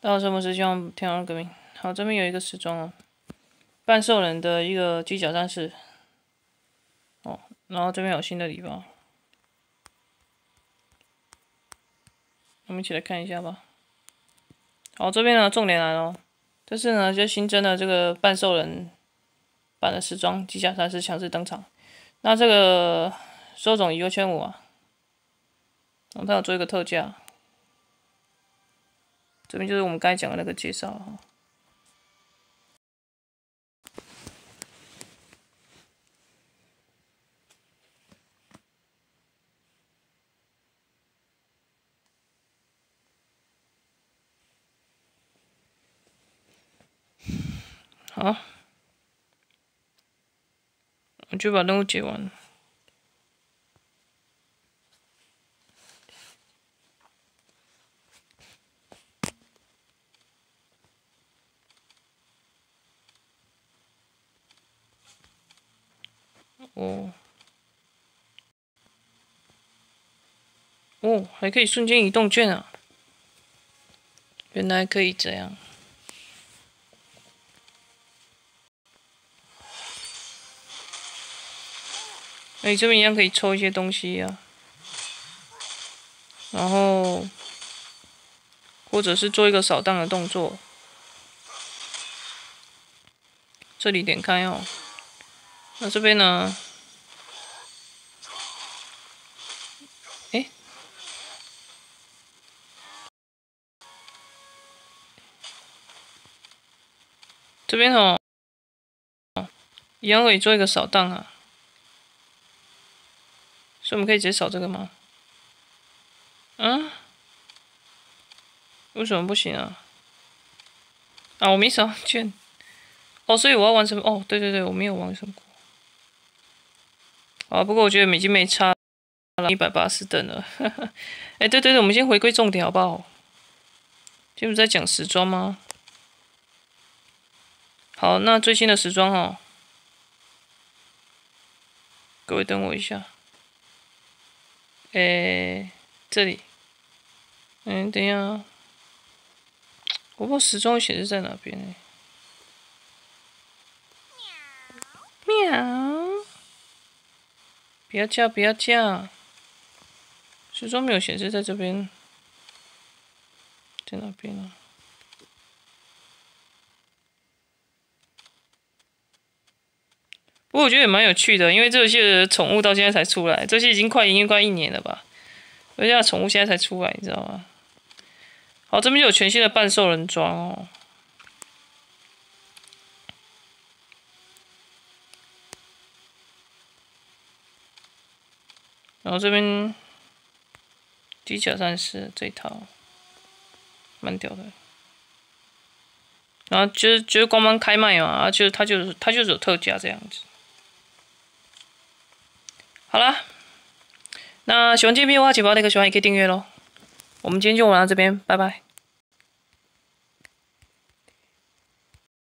到什么时希望天王革命？好，这边有一个时装哦，半兽人的一个机甲战士。哦，然后这边有新的礼包，我们一起来看一下吧。好，这边呢重点来了，这是呢就新增的这个半兽人版的时装机甲战士强势登场。那这个收种优千五啊，然后它有做一个特价。这边就是我们刚才讲的那个介绍哈。好，我就把任务解完。哦，哦，还可以瞬间移动券啊！原来可以这样。哎，这边一样可以抽一些东西呀，然后或者是做一个扫荡的动作。这里点开哦，那这边呢？这边哦，一样可以做一个扫荡啊，所以我们可以直接扫这个吗？嗯？为什么不行啊？啊，我没扫卷。哦，所以我要完成哦，对对对，我没有完成过。啊，不过我觉得已经没差，一百八十等了。哎，对对对，我们先回归重点好不好？今天不是在讲时装吗？好，那最新的时装哦，各位等我一下。诶，这里，嗯，等一下，我不知道时装显示在哪边呢？喵，喵，不要叫，不要叫，时装没有显示在这边，在哪边呢？不过我觉得也蛮有趣的，因为这些宠物到现在才出来，这些已经快营业快一年了吧？而且宠物现在才出来，你知道吗？好，这边就有全新的半兽人装哦。然后这边机甲战士这一套，蛮屌的。然后就是就是官方开卖嘛，然后就是它就是它就是有特价这样子。好啦，那喜欢这片的话，请把那个喜欢也可以订阅喽。我们今天就玩到这边，拜拜。